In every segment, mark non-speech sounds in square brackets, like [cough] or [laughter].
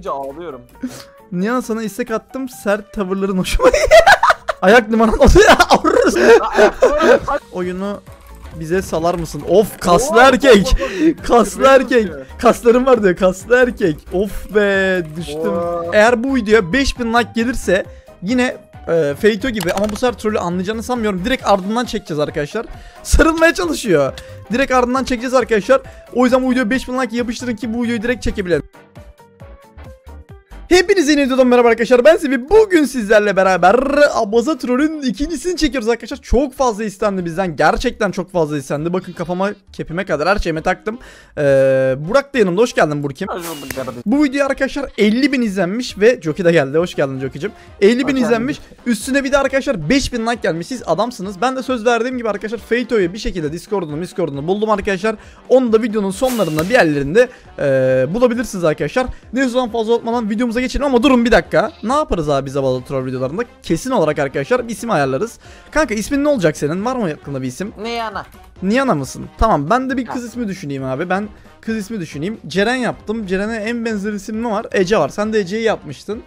deyince ağlıyorum. [laughs] Nihan sana istek attım sert tavırların hoşuma [laughs] Ayak numaran. [laughs] Oyunu bize salar mısın? Of kaslı Oo, erkek. Kaslı erkek. Kaslarım var diyor kaslı erkek. Of be düştüm. Oo. Eğer bu videoya 5000 like gelirse yine e, Feito gibi ama bu sefer trolü anlayacağını sanmıyorum. Direkt ardından çekeceğiz arkadaşlar. Sarılmaya çalışıyor. Direkt ardından çekeceğiz arkadaşlar. O yüzden bu videoya 5000 like yapıştırın ki bu videoyu direkt çekebilelim. Hepinize yeni videodan merhaba arkadaşlar ben Sebi bugün sizlerle beraber Abaza Troll'ün ikincisini çekiyoruz arkadaşlar çok fazla istendi bizden gerçekten çok fazla istendi bakın kafama kepime kadar her şeyime taktım ee, Burak da yanımda hoş geldin Burkim bu video arkadaşlar 50 bin izlenmiş ve Joki de geldi. Hoş geldin Joki'cim. 50 bin izlenmiş. Üstüne bir de arkadaşlar 5000 like gelmiş. Siz adamsınız. Ben de söz verdiğim gibi arkadaşlar Feito'yu bir şekilde Discord'unu Discord'unu buldum arkadaşlar. Onu da videonun sonlarında bir yerlerinde eee, bulabilirsiniz arkadaşlar. Ne zaman fazla uzatmadan videomuza geçelim ama durun bir dakika. Ne yaparız abi biz Abaza Troll videolarında? Kesin olarak arkadaşlar bir isim ayarlarız. Kanka ismin ne olacak senin? Var mı aklında bir isim? Ne yana? Niyana mısın? Tamam ben de bir kız ismi düşüneyim abi. Ben kız ismi düşüneyim. Ceren yaptım. Ceren'e en benzer isim ne var? Ece var. Sen de Ece'yi yapmıştın.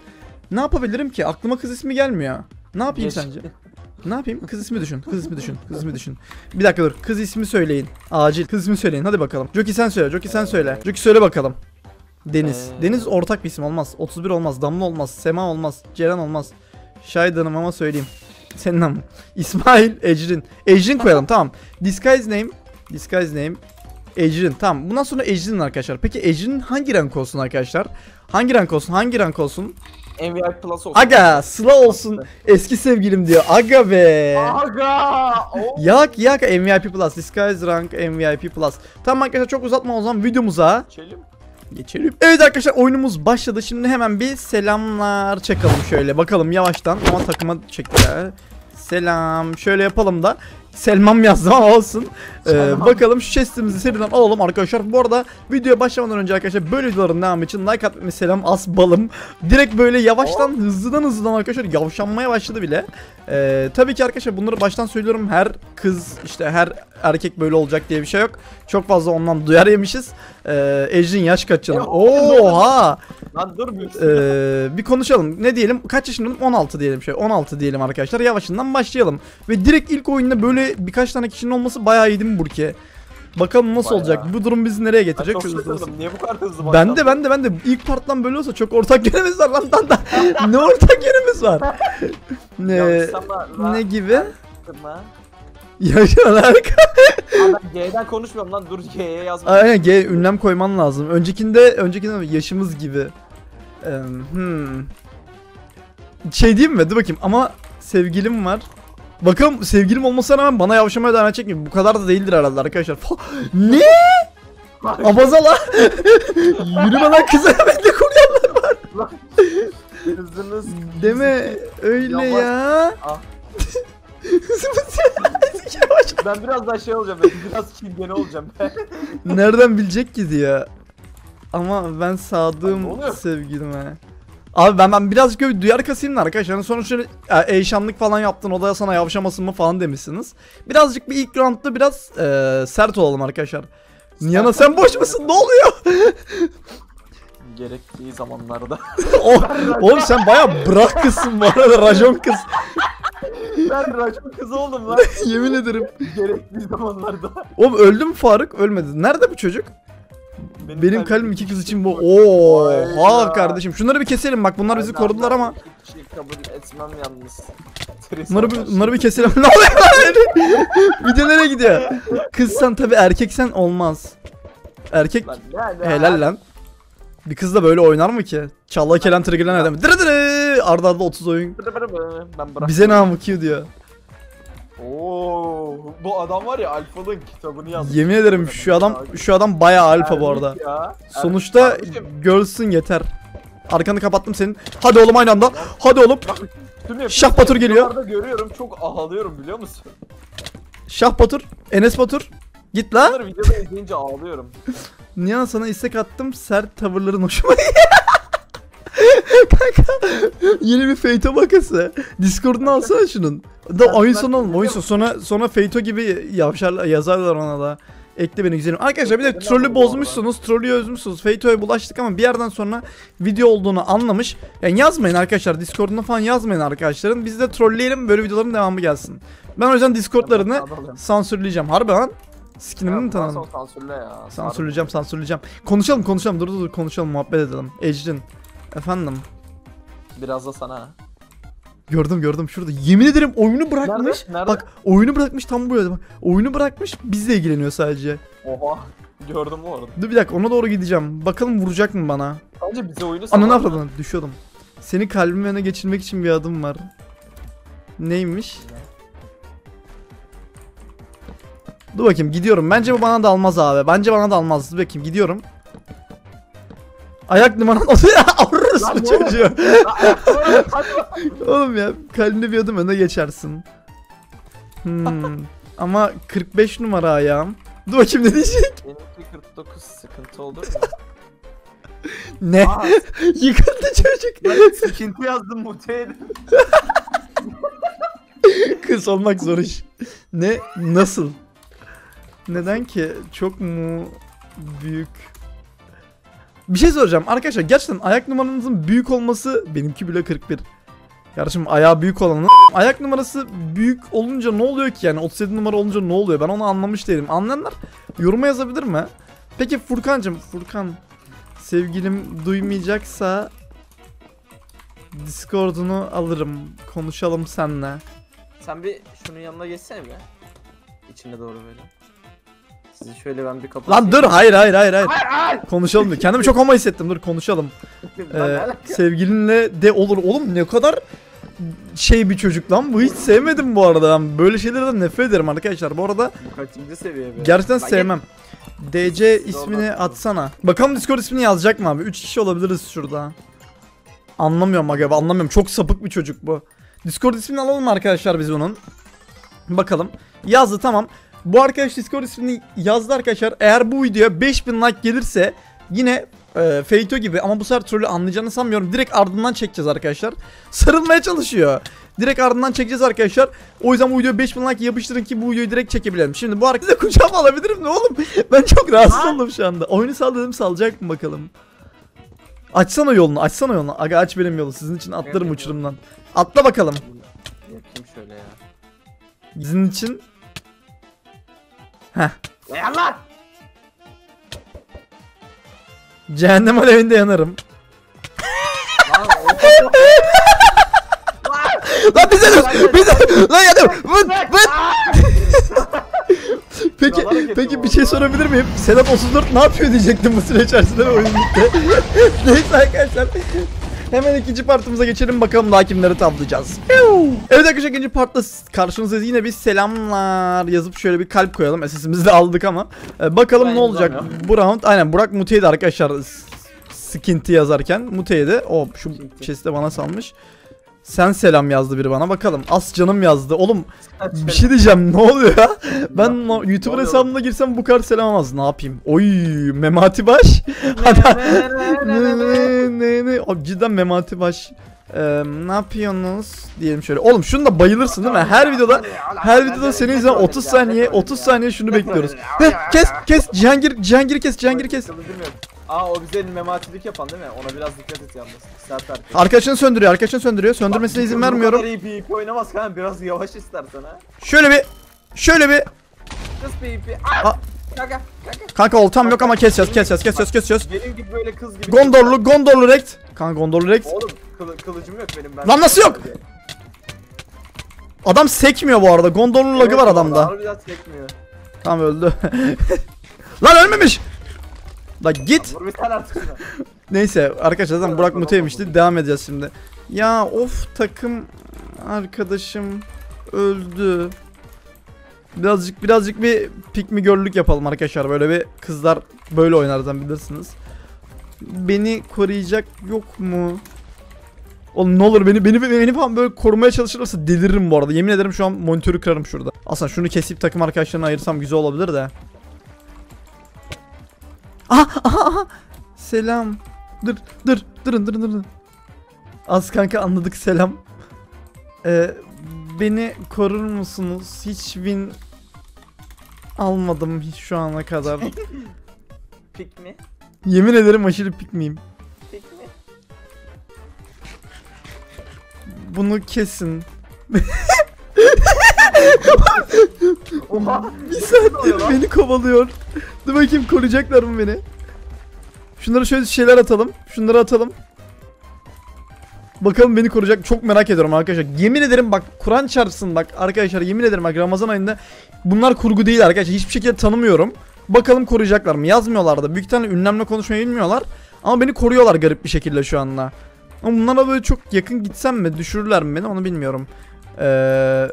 Ne yapabilirim ki? Aklıma kız ismi gelmiyor. Ne yapayım Geç. sence? Ne yapayım? Kız ismi düşün. Kız ismi düşün. Kız ismi düşün. Bir dakika dur. Kız ismi söyleyin. Acil. Kız ismi söyleyin. Hadi bakalım. Joki sen söyle. Joki sen söyle. Joki söyle bakalım. Deniz. Ee. Deniz ortak bir isim olmaz. 31 olmaz. Damla olmaz. Sema olmaz. Ceren olmaz. Şahit Hanım ama söyleyeyim. [laughs] Senin namı. İsmail Ecrin. Ecrin koyalım tamam. Disguise name. Disguise name. Ecrin. Tamam. Bundan sonra Ecrin arkadaşlar. Peki Ecrin hangi renk olsun arkadaşlar? Hangi renk olsun? Hangi renk olsun? MVP Plus olsun. Aga Sıla olsun. Eski sevgilim diyor. Aga be. Aga! Oo. Yak yak MVP Plus. Disguise rank MVP Plus. Tamam arkadaşlar çok uzatma o zaman videomuza Geçelim. Geçelim. Evet arkadaşlar oyunumuz başladı. Şimdi hemen bir selamlar çakalım şöyle. Bakalım yavaştan ama takıma çektiler. Selam. Şöyle yapalım da. Selmam yazdım ama olsun. Ee, bakalım şu chestimizi seriden alalım arkadaşlar. Bu arada videoya başlamadan önce arkadaşlar böyle videoların devamı için like atmayı selam as balım. Direkt böyle yavaştan hızlıdan hızlıdan arkadaşlar yavşanmaya başladı bile. Ee, tabii ki arkadaşlar bunları baştan söylüyorum. Her kız işte her erkek böyle olacak diye bir şey yok. Çok fazla ondan duyar yemişiz. Ee, Ejrin yaş kaç canım? Oha! Lan dur bir. Ee, bir konuşalım. Ne diyelim? Kaç yaşındayım? 16 diyelim şey. 16 diyelim arkadaşlar. Yavaşından başlayalım. Ve direkt ilk oyunda böyle birkaç tane kişinin olması bayağı iyi değil mi Burki? Bakalım nasıl Bayağı. olacak? Bu durum bizi nereye Ben getirecek? çok Çok hızlı olsun. Niye bu kadar hızlı Ben de ben de ben de ilk parttan böyle olsa çok ortak [laughs] yönümüz var lan lan da. ne ortak yönümüz var? [laughs] ne ne gibi? Ben G'den konuşmuyorum lan dur G'ye yazma. Aynen G ünlem koyman lazım. Öncekinde öncekinde yaşımız gibi. Ee, hmm. Şey diyeyim mi? Dur bakayım ama sevgilim var. Bakalım sevgilim olmasına rağmen bana yavşamaya devam edecek mi? Bu kadar da değildir herhalde arkadaşlar. Fa- ne? Abazala. Yürüme lan [laughs] kıza hemen de kuryanlar var. Hızınız. Deme öyle Yavaş. ya. Ah. [laughs] [laughs] Yavaş. Ben biraz daha şey olacağım. Ben biraz çingene olacağım. Nereden bilecek ki diyor. Ama ben sadığım sevgilime. Abi ben ben birazcık öyle duyar kasayım da arkadaşlar. Hani sonuçta e, eşanlık falan yaptın o da sana yavşamasın mı falan demişsiniz. Birazcık bir ilk roundda biraz e, sert olalım arkadaşlar. Niyana sen boş musun? Ne oluyor? [laughs] Gerektiği zamanlarda. Oh, [laughs] oğlum sen baya bırak kızsın bu arada racon kız. [laughs] ben racon kızı oldum lan. Yemin ederim. Gerektiği zamanlarda. Oğlum öldü mü Faruk? Ölmedi. Nerede bu çocuk? Benim kalbim iki kız için bu. Oo, ha kardeşim. Şunları bir keselim bak bunlar bizi korudular ama. şey kabul etmem yalnız. [laughs] Bunları bir, bunları bir keselim. [laughs] ne oluyor lan? [laughs] Video nereye gidiyor? Kızsan tabi erkeksen olmaz. Erkek Lan ne- ne- helal lan. Bir kız da böyle oynar mı ki? Çalla kelen triggerlen adam. Dırı dırı. Arda arda 30 oyun. Bize ne amıkıyor diyor. Oo, bu adam var ya Alfa'nın kitabını yazmış. Yemin ederim şu adam şu adam bayağı alfa bu arada. Ya. Sonuçta Kardeşim, girlsün yeter. Arkanı kapattım senin. Hadi oğlum aynı anda. Hadi oğlum. Şah Batur geliyor. görüyorum çok ağlıyorum biliyor musun? Şah Batur. Enes Batur. Git la. Videoda izleyince ağlıyorum. [laughs] Nihan sana istek attım sert tavırların hoşuma [laughs] Kanka yeni bir Feyto bakası. Discord'unu alsana şunun. Da oyun sonu oğlum oyun sonu. Sonra, sonra Feyto gibi yavşarlar yazarlar ona da. Ekle beni güzelim. Arkadaşlar bir de bu bozmuşsunuz. Trolü özmüşsünüz. Feyto'ya bulaştık ama bir yerden sonra video olduğunu anlamış. Yani yazmayın arkadaşlar. Discord'una falan yazmayın arkadaşların. Biz de trolleyelim böyle videoların devamı gelsin. Ben o yüzden Discord'larını sansürleyeceğim. Harbi lan. Skinimi mi tanıdın? Sansürle ya. Sansürleyeceğim, sansürleyeceğim. Konuşalım, konuşalım. Dur dur dur konuşalım, muhabbet edelim. Ecrin. Efendim. Biraz da sana. Gördüm gördüm şurada. Yemin ederim oyunu bırakmış. Nerede? Nerede? Bak oyunu bırakmış tam buraya bak. Oyunu bırakmış bizle ilgileniyor sadece. Oha. Gördüm bu arada. Dur bir dakika ona doğru gideceğim. Bakalım vuracak mı bana? Bence bize oyunu Ananı salar. avradını düşüyordum. Seni kalbime öne geçirmek için bir adım var. Neymiş? Dur bakayım gidiyorum. Bence bu bana dalmaz abi. Bence bana dalmaz. Dur bakayım gidiyorum. Ayak numaran ya Arırız Lan bu oluyor? çocuğu. [laughs] Oğlum ya kalbine bir adım öne geçersin. Hmm. Ama 45 numara ayağım. Dur bakayım ne diyecek? Benimki 49 sıkıntı olur mu? [laughs] Ne? Aa, [laughs] Yıkıldı çocuk. ben sıkıntı yazdım muteydim. Kız olmak zor iş. Ne? Nasıl? Neden ki? Çok mu büyük? Bir şey soracağım. Arkadaşlar gerçekten ayak numaranızın büyük olması benimki bile 41. Kardeşim ayağı büyük olanın [laughs] ayak numarası büyük olunca ne oluyor ki yani 37 numara olunca ne oluyor ben onu anlamış değilim. Anlayanlar yoruma yazabilir mi? Peki Furkancım Furkan sevgilim duymayacaksa Discord'unu alırım konuşalım seninle. Sen bir şunun yanına geçsene bir. İçine doğru böyle. Sizi şöyle ben bir kapatayım. Lan dur hayır hayır hayır hayır. Hayır hayır. Konuşalım diyor. Kendimi çok homo hissettim. Dur konuşalım. [laughs] Ee, sevgilinle de olur. Oğlum ne kadar şey bir çocuk lan. Bu hiç sevmedim bu arada. Ben böyle şeylerden nefret ederim arkadaşlar. Bu arada Bu kaçıncı seviye be? gerçekten Lan sevmem. DC ismini atsana. Bakalım Discord ismini yazacak mı abi? 3 kişi olabiliriz şurada. Anlamıyorum aga anlamıyorum. Çok sapık bir çocuk bu. Discord ismini alalım mı arkadaşlar biz onun? Bakalım. Yazdı tamam. Bu arkadaş Discord ismini yazdı arkadaşlar. Eğer bu videoya 5000 like gelirse yine e, Feito gibi ama bu sefer trolü anlayacağını sanmıyorum. Direkt ardından çekeceğiz arkadaşlar. [laughs] Sarılmaya çalışıyor. Direkt ardından çekeceğiz arkadaşlar. O yüzden bu videoya 5000 like yapıştırın ki bu videoyu direkt çekebilelim. Şimdi bu arkadaşı da kucağıma alabilirim ne oğlum? [laughs] Ben çok rahatsız oldum şu anda. Oyunu sal dedim salacak mı bakalım. Açsana yolunu açsana yolunu. Aga aç benim yolu sizin için atlarım uçurumdan. Atla bakalım. Yapayım şöyle ya. Sizin için. Ya lan! Cehennem alevinde yanarım. Lan Lan bize dur! Bize Lan yanıyorum! Vıt vıt! Peki, peki bir şey sorabilir miyim? Sedat 34 ne yapıyor diyecektim bu süre içerisinde ve oyun bitti. Neyse arkadaşlar. Hemen ikinci partımıza geçelim bakalım daha kimleri tavlayacağız. Evet arkadaşlar ikinci partta karşınızdayız. Yine bir selamlar yazıp şöyle bir kalp koyalım. SS'imizi de aldık ama. Ee, bakalım Ben ne olacak imzam bu round. Aynen Burak Mute'ydi arkadaşlar. S- Skinty yazarken Mute'ydi. O şu chest'i bana salmış. Sen selam yazdı biri bana bakalım. As canım yazdı. Oğlum bir şey diyeceğim ne oluyor ya? Ben no- YouTuber hesabımda girsem bu kadar selam almaz. Ne yapayım? Oy Memati Baş. [laughs] Ne ne ne ne. Abi cidden Memati Baş. Ee, ne yapıyorsunuz? Diyelim şöyle. Oğlum şunu da bayılırsın değil mi? Her videoda her videoda seni izleyen 30 saniye 30 saniye şunu bekliyoruz. Heh, kes kes Cihangir Cihangir'i kes Cihangir'i kes. Aa o bize mematilik yapan değil mi? Ona biraz dikkat et yalnız. Sert erkek. Arkadaşını söndürüyor arkadaşını söndürüyor. Söndürmesine izin Bu vermiyorum. kadar iyi PvP oynamaz kanka biraz yavaş istersen ha. Şöyle bir şöyle bir Kız PvP. Aa. Kanka kanka. Kanka oltam yok ama keseceğiz keseceğiz keseceğiz keseceğiz. Benim gibi böyle kız gibi. Gondorlu Gondorlu Rekt. Kanka Gondorlu Rekt. Oğlum kılı, kılıcım yok benim ben. Lan nasıl yok? Adam sekmiyor bu arada. Gondorlu lagı var adamda. Harbiden sekmiyor. Tamam öldü. [laughs] Lan ölmemiş. La git. Vur bir tane artık şuna. [laughs] Neyse arkadaşlar zaten Burak Mute'ymişti. Devam edeceğiz şimdi. Ya of takım arkadaşım öldü. Birazcık birazcık bir pick me girl'lük yapalım arkadaşlar. Böyle bir kızlar böyle oynardan bilirsiniz. Beni koruyacak yok mu? Oğlum ne olur beni beni beni falan böyle korumaya çalışırlarsa deliririm bu arada. Yemin ederim şu an monitörü kırarım şurada. Aslında şunu kesip takım arkadaşlarına ayırsam güzel olabilir de. Aha aha aha. Selam. Dur dur durun durun durun. Az kanka anladık selam. Ee, beni korur musunuz? Hiç win almadım hiç şu ana kadar. [laughs] Pik mi? Yemin ederim aşırı pikmiyim. Pik mi? Bunu kesin. [laughs] [laughs] Oha. Bir saattir beni kovalıyor. Dur bakayım koruyacaklar mı beni? Şunları şöyle şeyler atalım. Şunları atalım. Bakalım beni koruyacak. Çok merak ediyorum arkadaşlar. Yemin ederim bak Kur'an çarpsın bak arkadaşlar yemin ederim bak Ramazan ayında bunlar kurgu değil arkadaşlar. Hiçbir şekilde tanımıyorum. Bakalım koruyacaklar mı? Yazmıyorlar da. Büyük ihtimalle ünlemle konuşmayı bilmiyorlar. Ama beni koruyorlar garip bir şekilde şu anda. Ama bunlara böyle çok yakın gitsem mi? Düşürürler mi beni? Onu bilmiyorum. Eee...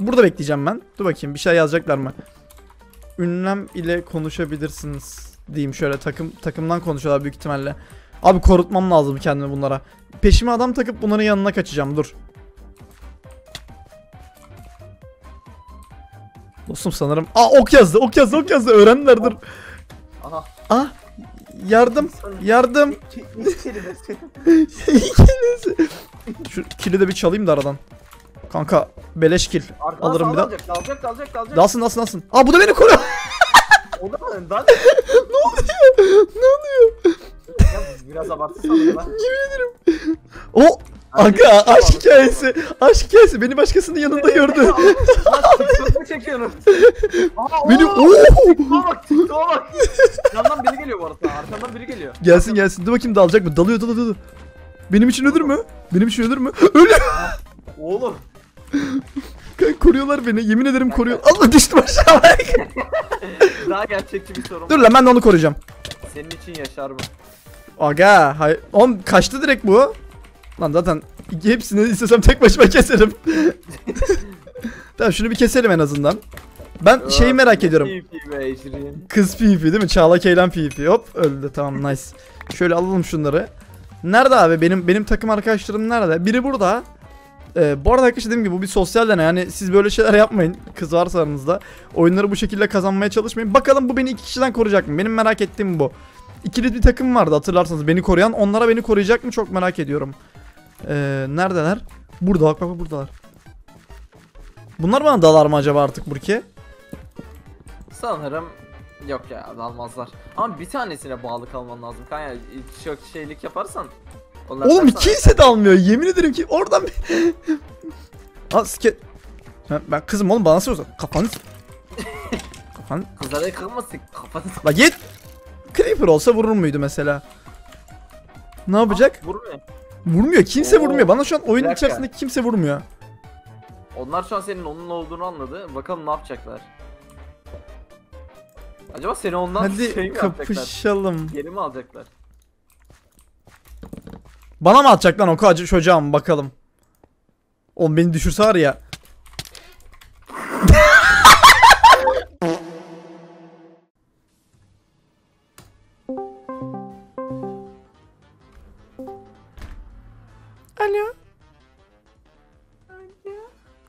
Burada bekleyeceğim ben. Dur bakayım bir şey yazacaklar mı? Ünlem ile konuşabilirsiniz diyeyim şöyle takım takımdan konuşuyorlar büyük ihtimalle. Abi korutmam lazım kendimi bunlara. Peşime adam takıp bunların yanına kaçacağım dur. Dostum sanırım. Aa ok yazdı ok yazdı ok yazdı öğrendiler dur. Aha. Ah yardım yardım. Şu kili de bir çalayım da aradan. Kanka beleş kil. Arkadan Alırım bir daha. Dalacak dalacak dalacak dalacak. Dalsın dalsın dalsın. Aa bu da beni koruyor. [laughs] O da mı önden? ne oluyor? Ne oluyor? Ya biraz abartı sanırım lan. [laughs] O aga aşk hikayesi. Aşk hikayesi beni başkasının yanında gördü. Lan [laughs] TikTok'u çekiyorum. Aa, beni oo! Oo! TikTok'a bak TikTok'a bak. Yandan biri geliyor bu arada. Arkamdan biri geliyor. Gelsin gelsin. Dur bakayım dalacak mı? Dalıyor dalıyor dalıyor. Benim için ölür mü? Benim için ölür mü? Ölür. Oğlum. Koruyorlar beni. Yemin ederim koruyor. Allah düştüm aşağı. [laughs] Daha gerçekçi bir sorun. Dur lan ben de onu koruyacağım. Senin için yaşar bu. Aga, hay Oğlum kaçtı direkt bu. Lan zaten hepsini istesem tek başıma keserim. [laughs] tamam şunu bir keselim en azından. Ben şeyi merak ediyorum. Kız PvP değil mi? Çağla Keylan PvP. Hop öldü tamam nice. Şöyle alalım şunları. Nerede abi? Benim benim takım arkadaşlarım nerede? Biri burada. Ee, bu arada arkadaşlar dediğim gibi bu bir sosyal deney. Yani siz böyle şeyler yapmayın. Kız varsa aranızda. Oyunları bu şekilde kazanmaya çalışmayın. Bakalım bu beni iki kişiden koruyacak mı? Benim merak ettiğim bu. İkili bir takım vardı hatırlarsanız beni koruyan. Onlara beni koruyacak mı çok merak ediyorum. Ee, neredeler? Burada bak bak buradalar. Bunlar bana dalar mı acaba artık Burki? Sanırım yok ya dalmazlar. Ama bir tanesine bağlı kalman lazım. Kanka çok şeylik yaparsan. Onlar Oğlum kimse de almıyor. Yemin ederim ki oradan bir... Aa sike... Ha, ben kızım oğlum bana soruyorsun. Kafanı... [laughs] Kafanı... Kızlara kılmasın kafanı. La git! Creeper olsa vurur muydu mesela? Ne yapacak? Vurmuyor. Vurmuyor. Kimse Oo. vurmuyor. Bana şu an oyunun içerisinde kimse vurmuyor. Onlar şu an senin onun olduğunu anladı. Bakalım ne yapacaklar. Acaba seni ondan Hadi şey mi yapacaklar? kapışalım. Geri mi alacaklar? Bana mı atacak lan o acı çocuğum bakalım. Oğlum beni düşürse var ya. Alo.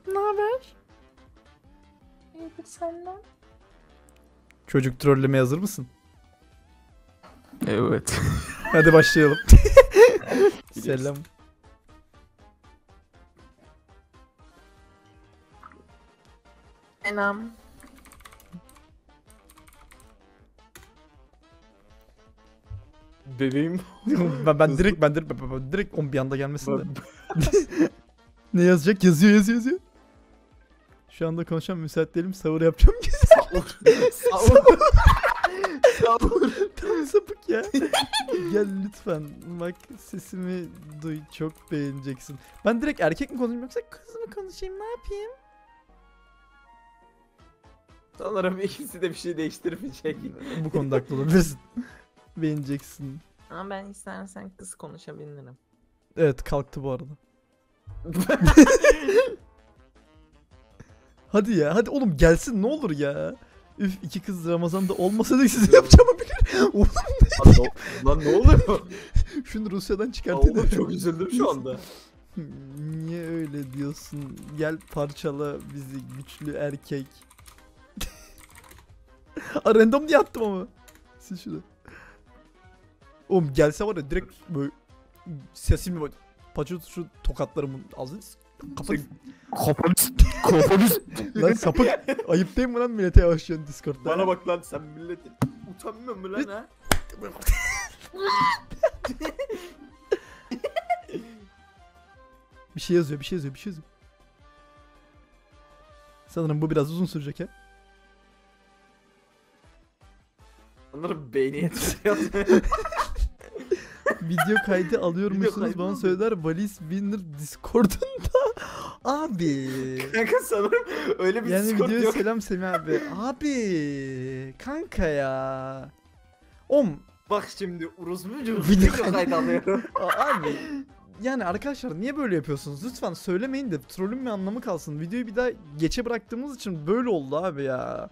Ne haber? İyidir senden. Çocuk trollemeye hazır mısın? Evet. Hadi başlayalım. [laughs] Selam. Enam. Bebeğim. [laughs] ben, ben direkt ben direkt ben, ben direkt on bir anda gelmesin de. [laughs] ne yazacak? Yazıyor yazıyor yazıyor. Şu anda konuşan müsait değilim. Savur yapacağım. Savur. [laughs] Savur. [laughs] Tam sapık ya. [laughs] Gel lütfen. Bak sesimi duy. Çok beğeneceksin. Ben direkt erkek mi konuşayım yoksa kız mı konuşayım? Ne yapayım? Sanırım ikisi de bir şey değiştirmeyecek. Bu konuda haklı olabilirsin. [laughs] Beğeneceksin. Ama ben istersen kız konuşabilirim. Evet kalktı bu arada. Hadi ya. Hadi oğlum gelsin ne olur ya. Üf iki kız Ramazan'da olmasa da sizin yapacağımı bilir. [laughs] Oğlum ne- lan ne oluyor? [laughs] şunu Rusya'dan çıkartın. Oğlum çok üzüldüm şu anda. [laughs] Niye öyle diyorsun? Gel parçala bizi güçlü erkek. Aa, random diye attım ama. Sil şunu. Oğlum gelse var ya direkt böyle sesimi böyle paço şu tokatlarımın ağzını Kapat. Kafanız. Kafanız. [laughs] lan sapık. Ayıp değil mi lan millete yavaşlıyorsun Discord'da? Bana bak lan sen milletin. Utanmıyor mu lan ha? [laughs] Bir şey yazıyor, bir şey yazıyor, bir şey yazıyor. Sanırım bu biraz uzun sürecek ha. Sanırım beyni yetişiyor. [laughs] Video kaydı alıyor Video musunuz kaydı bana söyler Valis Winner Discord'unda. [laughs] Abi. Kanka sanırım öyle bir yani Discord videoya yok. selam Semih abi. Abi. Kanka ya. Om. Bak şimdi Uruzmucu Video video kaydı- alıyorum. [laughs] Abi. Yani arkadaşlar niye böyle yapıyorsunuz? Lütfen söylemeyin de trollün bir anlamı kalsın. Videoyu bir daha geçe bıraktığımız için böyle oldu abi ya.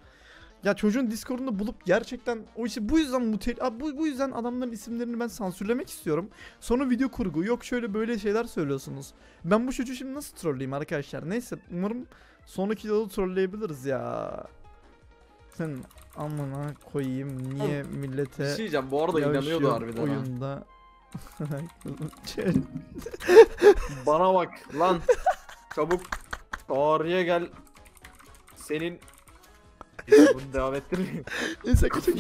Ya çocuğun Discord'unu bulup gerçekten o işi bu yüzden mutel Abi bu, bu yüzden adamların isimlerini ben sansürlemek istiyorum. Sonra video kurgu yok şöyle böyle şeyler söylüyorsunuz. Ben bu çocuğu şimdi nasıl trolleyeyim arkadaşlar? Neyse umarım sonraki yolu trolleyebiliriz ya. Sen amına koyayım niye Bir millete şey diyeceğim bu arada inanıyordu harbiden ha. oyunda. [laughs] Bana bak lan. Çabuk tarihe gel. Senin [laughs] bunu devam ettirmeyeyim. Neyse arkadaşlar.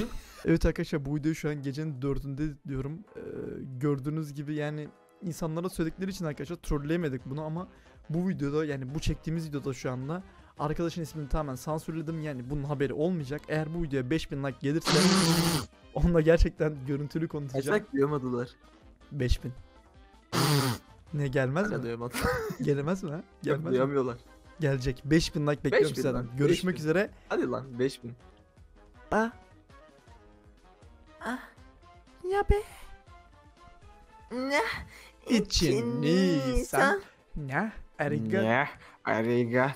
Evet arkadaşlar bu videoyu şu an gecenin dördünde diyorum. Ee, gördüğünüz gibi yani insanlara söyledikleri için arkadaşlar trolleyemedik bunu ama bu videoda yani bu çektiğimiz videoda şu anda arkadaşın ismini tamamen sansürledim yani bunun haberi olmayacak. Eğer bu videoya 5000 like gelirse [laughs] onunla gerçekten görüntülü konuşacağım. Eşek duyamadılar. 5000. [laughs] ne gelmez Hala mi? duyamadı. Gelemez mi ha? Yok Gelmez mi? Gelecek. 5000 like bekliyorum 5000 sizden. lan, Görüşmek 5000. üzere. Hadi lan 5000. Ah. Ya be. Ne? İçin Nisan. Ne? Arigato. Ne? Arigato.